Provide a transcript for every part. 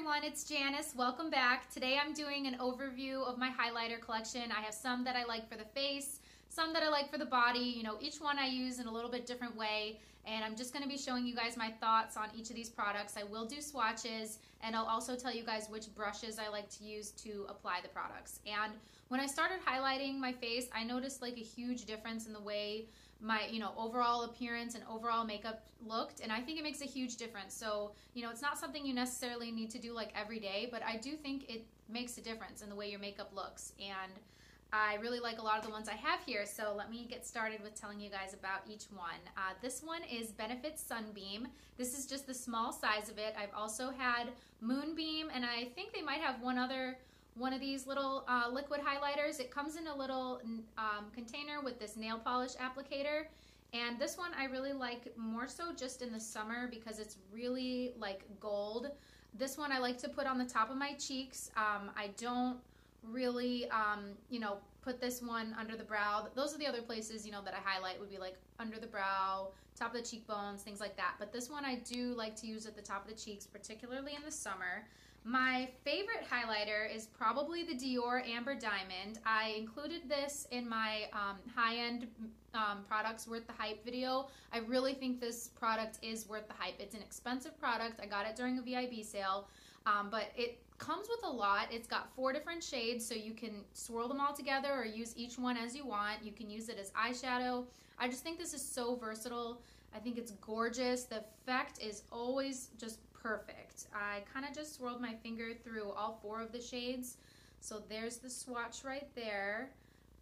everyone, it's Janice. Welcome back. Today I'm doing an overview of my highlighter collection. I have some that I like for the face, some that I like for the body. You know, each one I use in a little bit different way. And I'm just going to be showing you guys my thoughts on each of these products. I will do swatches and I'll also tell you guys which brushes I like to use to apply the products. And when I started highlighting my face, I noticed like a huge difference in the way my you know overall appearance and overall makeup looked and i think it makes a huge difference so you know it's not something you necessarily need to do like every day but i do think it makes a difference in the way your makeup looks and i really like a lot of the ones i have here so let me get started with telling you guys about each one uh, this one is benefit sunbeam this is just the small size of it i've also had moonbeam and i think they might have one other one of these little uh, liquid highlighters. It comes in a little um, container with this nail polish applicator. And this one I really like more so just in the summer because it's really like gold. This one I like to put on the top of my cheeks. Um, I don't really, um, you know, put this one under the brow. Those are the other places, you know, that I highlight would be like under the brow, top of the cheekbones, things like that. But this one I do like to use at the top of the cheeks, particularly in the summer. My favorite highlighter is probably the Dior Amber Diamond. I included this in my um, high-end um, products worth the hype video. I really think this product is worth the hype. It's an expensive product. I got it during a VIB sale, um, but it comes with a lot. It's got four different shades, so you can swirl them all together or use each one as you want. You can use it as eyeshadow. I just think this is so versatile. I think it's gorgeous. The effect is always just perfect. I kind of just swirled my finger through all four of the shades. So there's the swatch right there.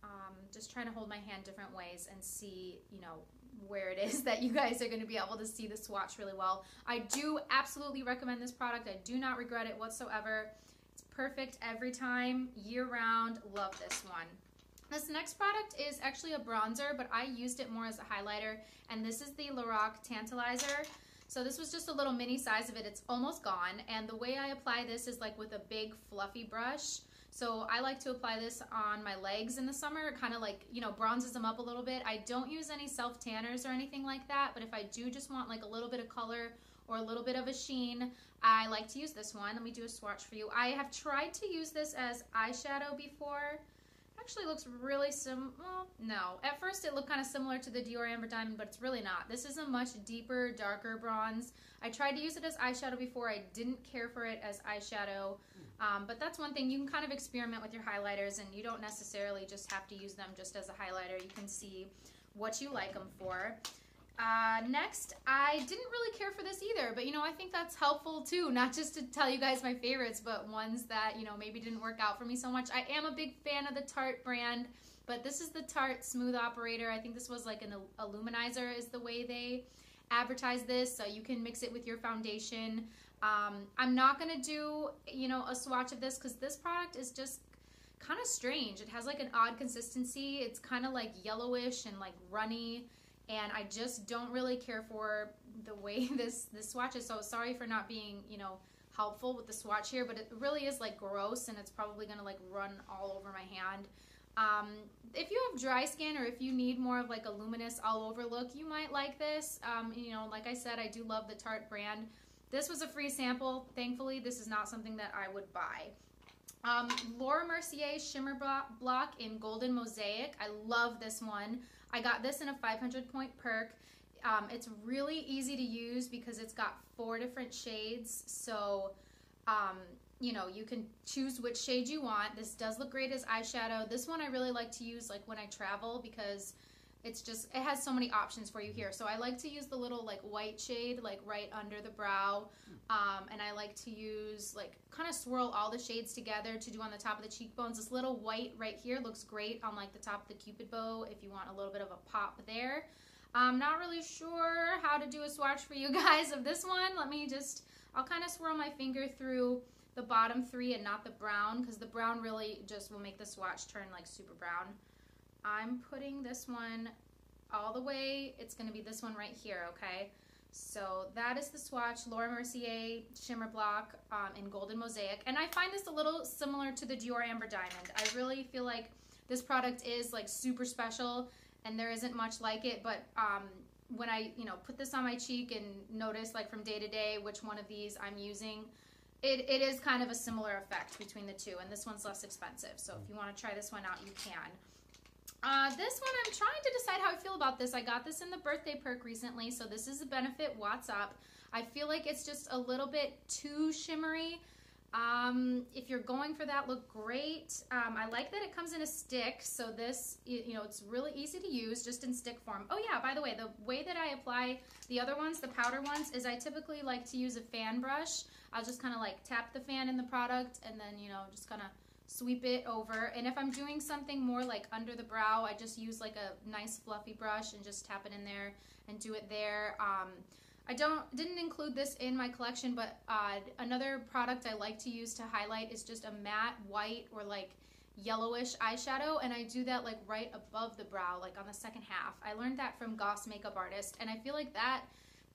Um, just trying to hold my hand different ways and see, you know, where it is that you guys are going to be able to see the swatch really well. I do absolutely recommend this product. I do not regret it whatsoever. It's perfect every time, year round. Love this one. This next product is actually a bronzer, but I used it more as a highlighter, and this is the Lorac Tantalizer. So this was just a little mini size of it. It's almost gone. And the way I apply this is like with a big fluffy brush. So I like to apply this on my legs in the summer. It kind of like, you know, bronzes them up a little bit. I don't use any self tanners or anything like that. But if I do just want like a little bit of color or a little bit of a sheen, I like to use this one. Let me do a swatch for you. I have tried to use this as eyeshadow before actually looks really sim, well, no. At first it looked kind of similar to the Dior Amber Diamond, but it's really not. This is a much deeper, darker bronze. I tried to use it as eyeshadow before. I didn't care for it as eyeshadow, um, but that's one thing. You can kind of experiment with your highlighters, and you don't necessarily just have to use them just as a highlighter. You can see what you like them for. Uh, next, I didn't really care for this either, but you know, I think that's helpful too, not just to tell you guys my favorites, but ones that, you know, maybe didn't work out for me so much. I am a big fan of the Tarte brand, but this is the Tarte Smooth Operator. I think this was like an illuminizer is the way they advertise this, so you can mix it with your foundation. Um, I'm not going to do, you know, a swatch of this because this product is just kind of strange. It has like an odd consistency. It's kind of like yellowish and like runny and I just don't really care for the way this this swatch is. So sorry for not being you know helpful with the swatch here, but it really is like gross, and it's probably gonna like run all over my hand. Um, if you have dry skin or if you need more of like a luminous all over look, you might like this. Um, you know, like I said, I do love the Tarte brand. This was a free sample. Thankfully, this is not something that I would buy. Um, Laura Mercier Shimmer Bloc in Golden Mosaic. I love this one. I got this in a 500 point perk. Um, it's really easy to use because it's got four different shades. So, um, you know, you can choose which shade you want. This does look great as eyeshadow. This one I really like to use like when I travel because it's just it has so many options for you here. So i like to use the little like white shade like right under the brow. Um, and i like to use like kind of swirl all the shades together to do on the top of the cheekbones. This little white right here looks great on like the top of the cupid bow if you want a little bit of a pop there. I'm not really sure how to do a swatch for you guys of this one. Let me just i'll kind of swirl my finger through the bottom three and not the brown because the brown really just will make the swatch turn like super brown I'm putting this one all the way, it's gonna be this one right here, okay? So that is the swatch, Laura Mercier Shimmer Bloc um, in Golden Mosaic. And I find this a little similar to the Dior Amber Diamond. I really feel like this product is like super special and there isn't much like it, but um, when I, you know, put this on my cheek and notice like from day to day which one of these I'm using, it, it is kind of a similar effect between the two, and this one's less expensive. So if you want to try this one out, you can. Uh, this one, I'm trying to decide how I feel about this. I got this in the birthday perk recently, so this is a benefit Watts Up. I feel like it's just a little bit too shimmery. Um, if you're going for that look, great. Um, I like that it comes in a stick, so this, you know, it's really easy to use just in stick form. Oh yeah, by the way, the way that I apply the other ones, the powder ones, is I typically like to use a fan brush. I'll just kind of like tap the fan in the product and then, you know, just kind of sweep it over. And if I'm doing something more like under the brow, I just use like a nice fluffy brush and just tap it in there and do it there. Um, I don't didn't include this in my collection, but uh, another product I like to use to highlight is just a matte white or like yellowish eyeshadow and I do that like right above the brow like on the second half. I learned that from Goss Makeup Artist and I feel like that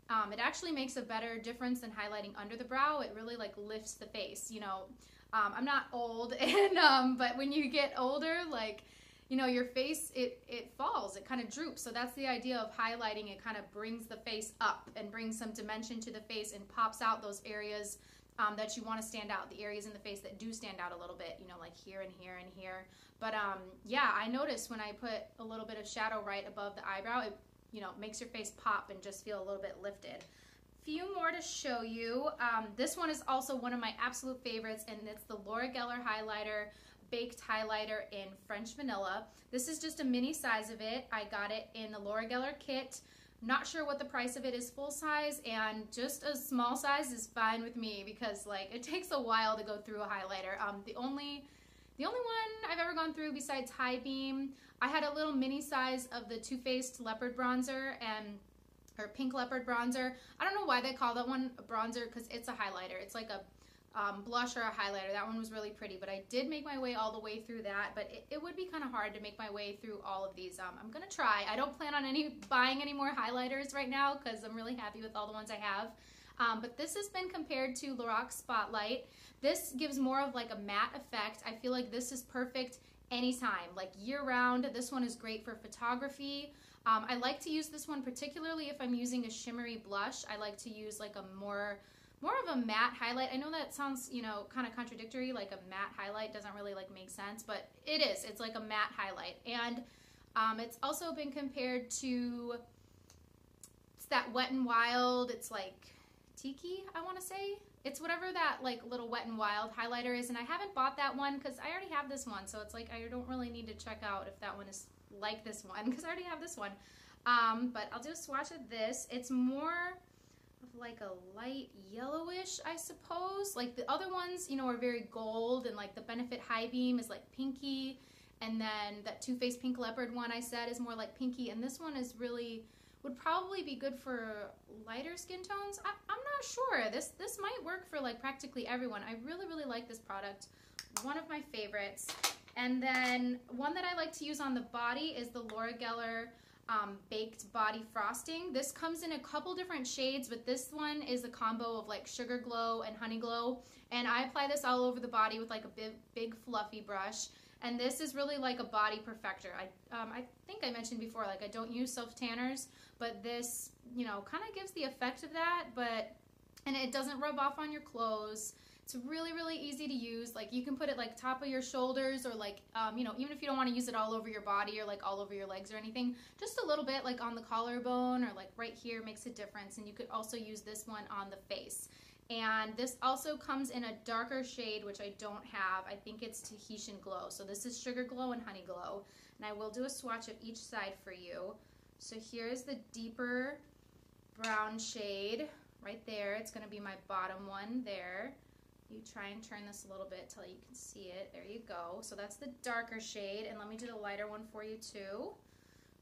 um, it actually makes a better difference than highlighting under the brow. It really like lifts the face, you know. Um, I'm not old and um, but when you get older like you know, your face, it, it falls, it kind of droops. So that's the idea of highlighting. It kind of brings the face up and brings some dimension to the face and pops out those areas um, that you want to stand out, the areas in the face that do stand out a little bit, you know, like here and here and here. But um, yeah, I noticed when I put a little bit of shadow right above the eyebrow, it, you know, makes your face pop and just feel a little bit lifted. Few more to show you. Um, this one is also one of my absolute favorites, and it's the Laura Geller highlighter baked highlighter in French Vanilla. This is just a mini size of it. I got it in the Laura Geller kit. Not sure what the price of it is full size and just a small size is fine with me because like it takes a while to go through a highlighter. Um, the only the only one I've ever gone through besides High Beam, I had a little mini size of the Too Faced Leopard Bronzer and or Pink Leopard Bronzer. I don't know why they call that one a bronzer because it's a highlighter. It's like a um, blush or a highlighter. That one was really pretty, but I did make my way all the way through that, but it, it would be kind of hard to make my way through all of these. Um, I'm going to try. I don't plan on any buying any more highlighters right now because I'm really happy with all the ones I have. Um, but this has been compared to Lorac Spotlight. This gives more of like a matte effect. I feel like this is perfect anytime, like year round. This one is great for photography. Um, I like to use this one particularly if I'm using a shimmery blush. I like to use like a more more of a matte highlight. I know that sounds, you know, kind of contradictory, like a matte highlight doesn't really like make sense, but it is. It's like a matte highlight. And um, it's also been compared to, it's that Wet n Wild, it's like Tiki, I want to say. It's whatever that like little Wet n Wild highlighter is, and I haven't bought that one because I already have this one, so it's like I don't really need to check out if that one is like this one because I already have this one. Um, but I'll do a swatch of this. It's more of like a light yellowish, I suppose. Like the other ones, you know, are very gold and like the Benefit High Beam is like pinky. And then that Too Faced Pink Leopard one I said is more like pinky. And this one is really, would probably be good for lighter skin tones. I, am not sure. This, this might work for like practically everyone. I really, really like this product. One of my favorites. And then one that I like to use on the body is the Laura Geller um, baked body frosting. This comes in a couple different shades, but this one is a combo of like Sugar Glow and Honey Glow. And I apply this all over the body with like a big, big fluffy brush. And this is really like a body perfector. I, um, I think I mentioned before, like I don't use self tanners, but this, you know, kind of gives the effect of that, but, and it doesn't rub off on your clothes. It's really, really easy to use. Like you can put it like top of your shoulders or like, um, you know, even if you don't want to use it all over your body or like all over your legs or anything, just a little bit like on the collarbone or like right here makes a difference. And you could also use this one on the face. And this also comes in a darker shade, which I don't have. I think it's Tahitian Glow. So this is Sugar Glow and Honey Glow. And I will do a swatch of each side for you. So here's the deeper brown shade right there. It's going to be my bottom one there. You try and turn this a little bit till you can see it. There you go. So that's the darker shade. And let me do the lighter one for you too.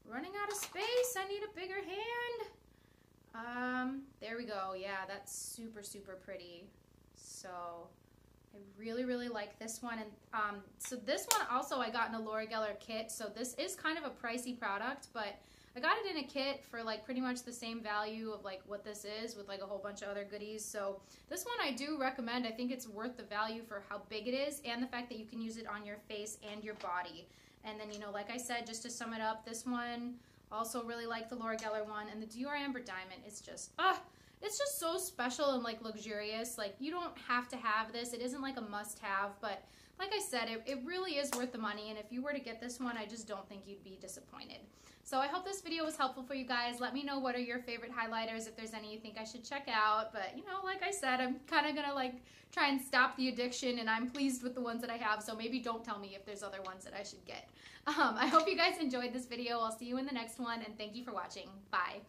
Running out of space. I need a bigger hand. Um, there we go. Yeah, that's super, super pretty. So I really, really like this one. And um, so this one also I got in a Laura Geller kit. So this is kind of a pricey product, but I got it in a kit for like pretty much the same value of like what this is with like a whole bunch of other goodies. So this one I do recommend. I think it's worth the value for how big it is and the fact that you can use it on your face and your body. And then, you know, like I said, just to sum it up, this one also really like the Laura Geller one and the Dior Amber Diamond is just, ah, it's just so special and like luxurious. Like you don't have to have this. It isn't like a must have, but like I said, it, it really is worth the money. And if you were to get this one, I just don't think you'd be disappointed. So I hope this video was helpful for you guys. Let me know what are your favorite highlighters, if there's any you think I should check out. But, you know, like I said, I'm kind of going to, like, try and stop the addiction, and I'm pleased with the ones that I have, so maybe don't tell me if there's other ones that I should get. Um, I hope you guys enjoyed this video. I'll see you in the next one, and thank you for watching. Bye.